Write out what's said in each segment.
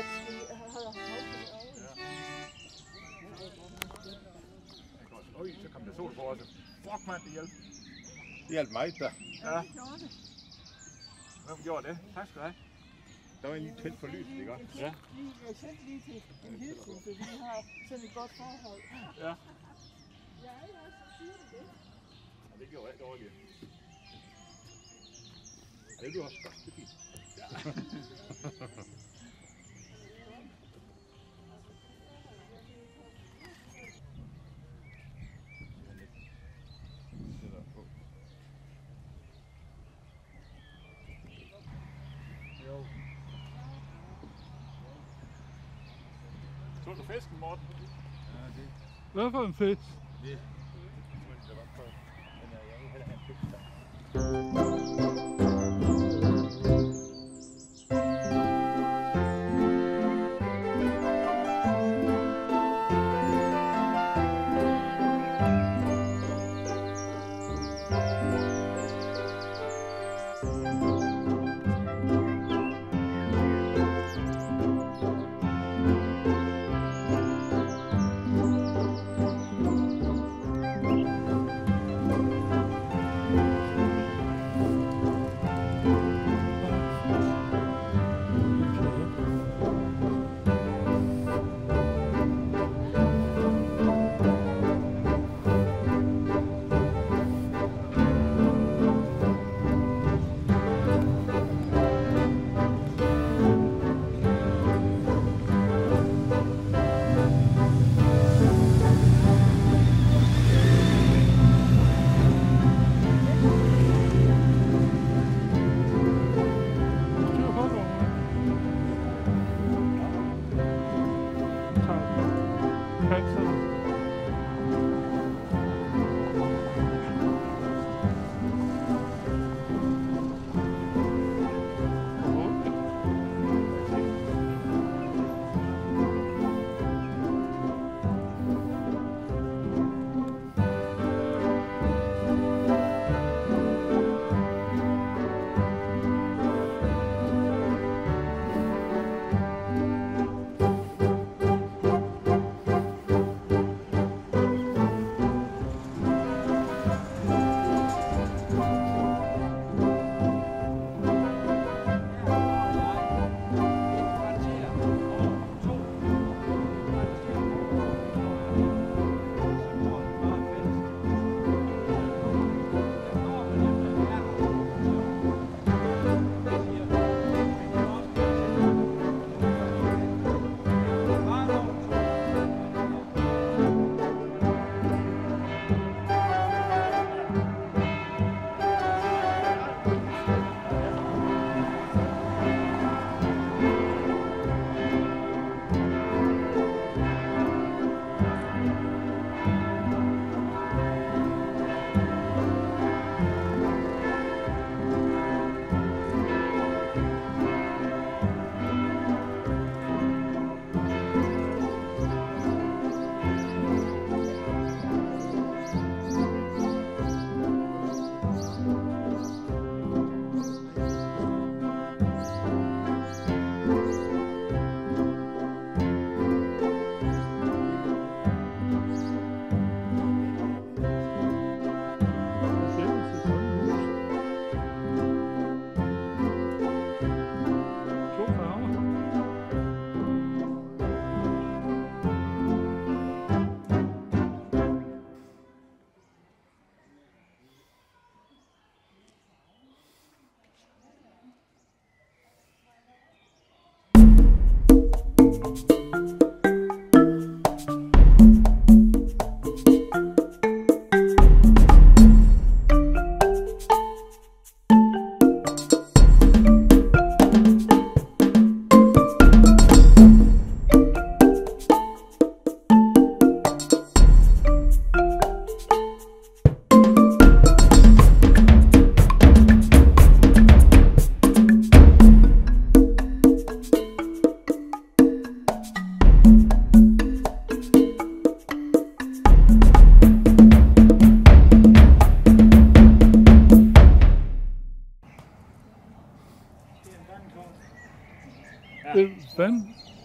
En, der holder Øj, så kom der sol på også. Fuck, mand, det hjælper. Det hjalp mig, der. Ja. Hvem gjorde det? Tak skal du have. Der var en lige tændt for lyset, ikke også? Ja. jeg sendte lige til en hilsen, så vi har sådan et godt forhold. Ja. Ja, ja, så siger du det. Ja, det gjorde jeg dårligt. Ja, det blev også godt. Det er fint. Jo. Så du fisken, Morten? Hvad for en fisk? Hvad? Det er en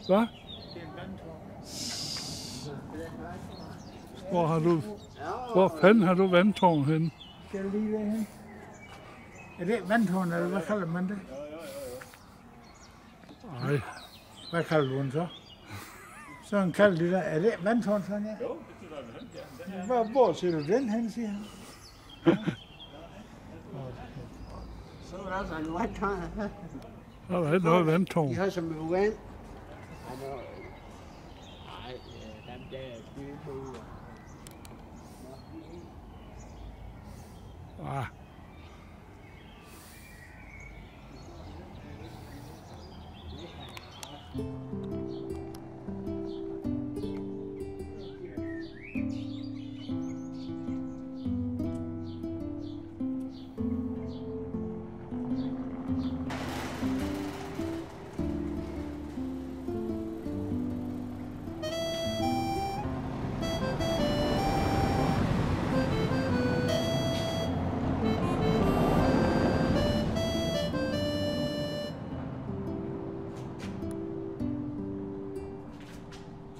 vandtårn. Hvor har du... Hvor fanden har du vandtårn henne? Skal jeg lige derhen? Er det vandtårn, eller hvad kalder man det? Nej, Hvad kalder du den så? Sådan kalder de der. Er det vandtårn, sådan ja? Jo, det Hvor, hvor ser du den hen, siger han? Så er der altså en vandtårn. der er ikke noget vandtårn. De har som en vand. Nej, dem der er dybe Ah, du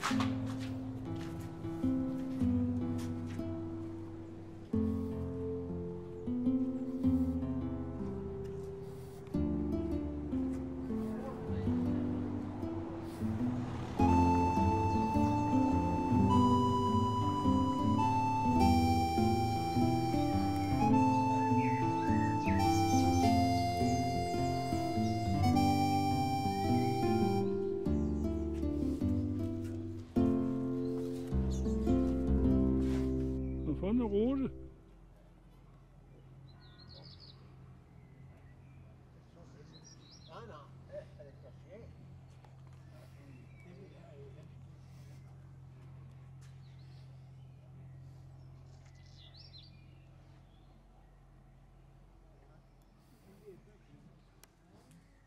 har fundet rute.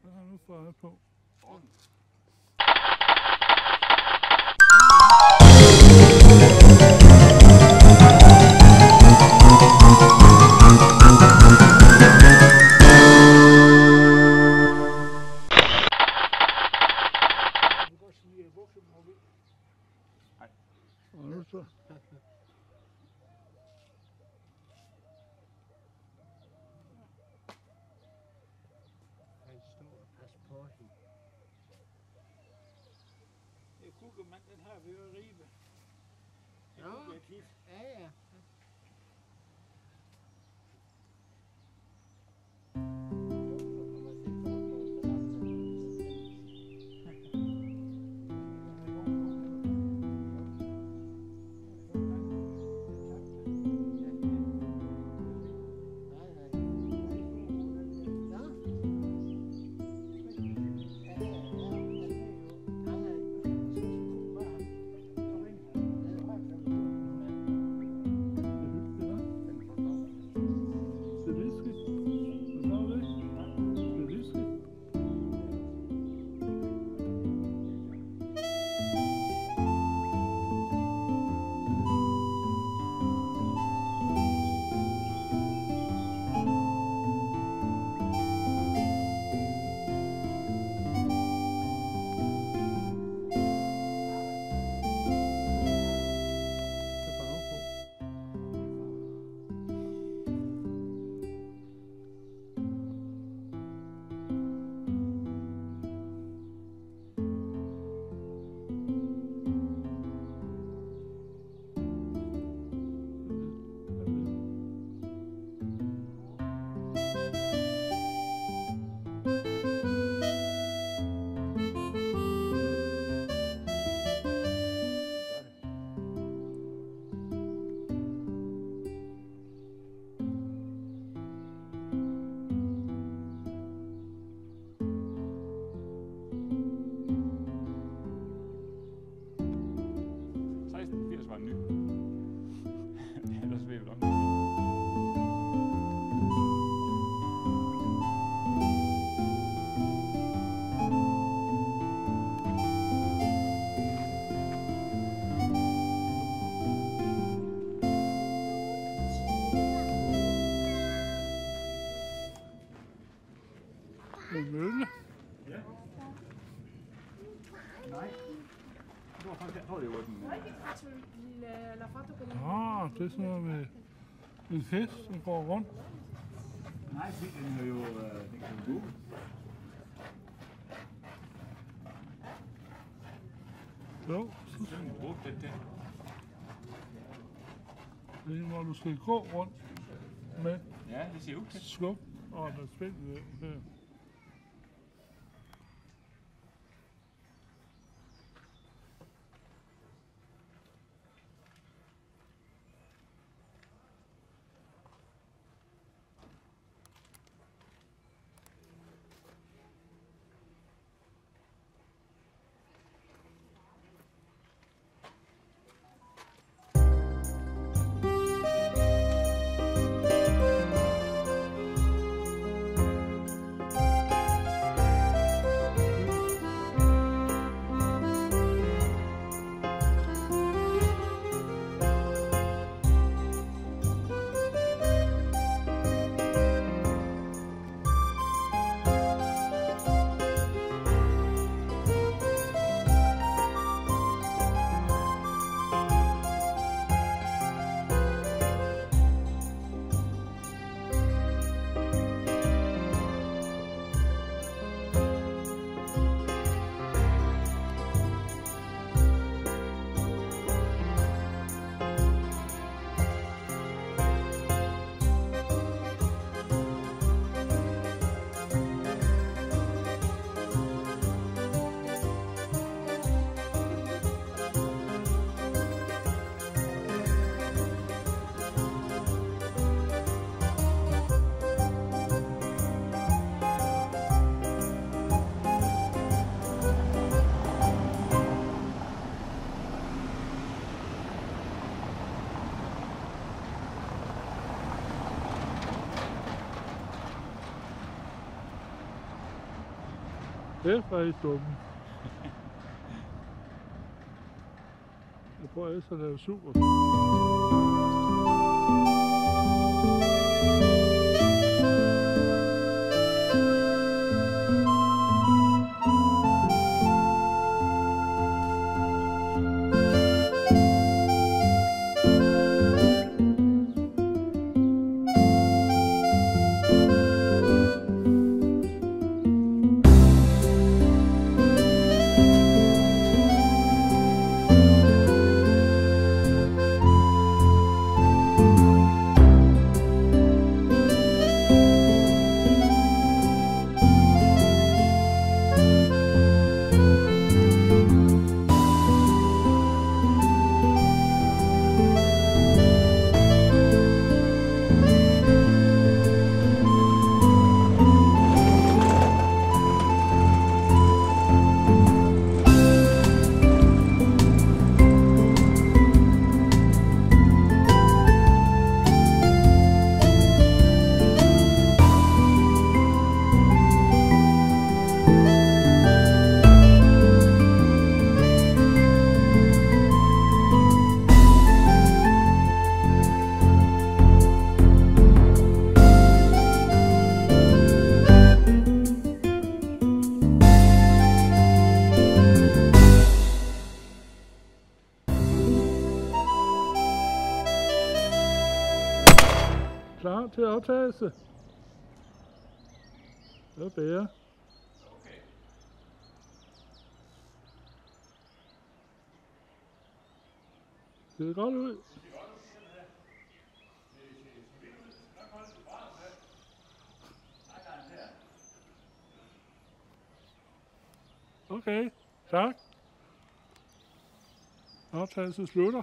Hvad har du fået på? Og nu så. Han står og passer på hende. Det kunne man, den har vi jo ribe. Det kunne være tit. Ja, ja. En mølle. tror, det var den... Faccio il- la foto con il... Ah, det er sådan noget med en hest, som går rundt. Nej, den har jo... øh, Den kan jo gå. Jo, så kan man bruge den der. det er en, hvor du skal gå rundt med Ja, det ser ud til. skub og der spændt Kæft, hvor er I dumme. Jeg prøver ellers at lave super. Til optagelse. Det var bedre. Okay. Det ser godt ud. Okay, tak. Optagelsen slutter.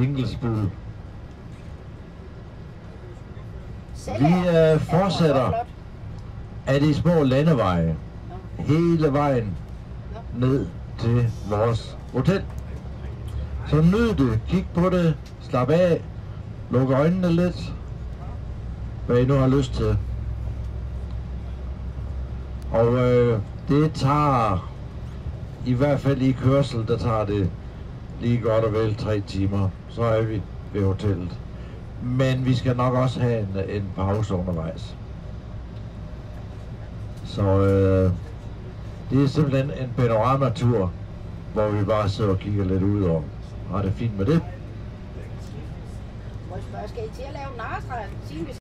Dinglesbul. Vi øh, fortsætter. Af de små landeveje. Hele vejen ned til vores hotel. Så nyd det, kig på det, slap af, luk øjnene lidt, hvad I nu har lyst til. Og øh, det tager, i hvert fald i kørsel, der tager det lige godt og vel tre timer. Så er vi ved hotellet. Men vi skal nok også have en, en pause undervejs. Så øh, det er simpelthen en panoramatur, hvor vi bare sidder og kigger lidt ud og har det fint med det. Må jeg spørge, skal I til at lave narstræk, siden